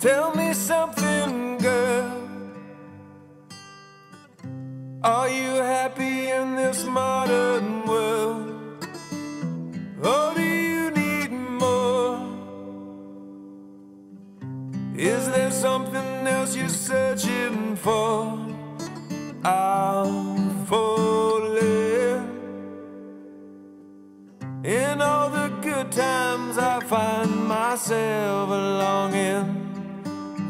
Tell me something, girl. Are you happy in this modern world? Or do you need more? Is there something else you're searching for? I'm falling. In all the good times, I find myself longing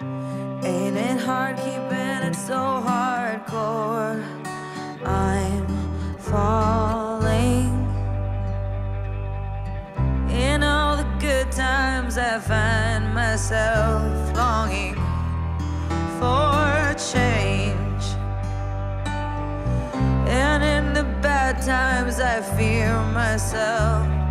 Ain't it hard keeping it so hardcore? I'm falling. In all the good times, I find myself longing for change. And in the bad times, I fear myself.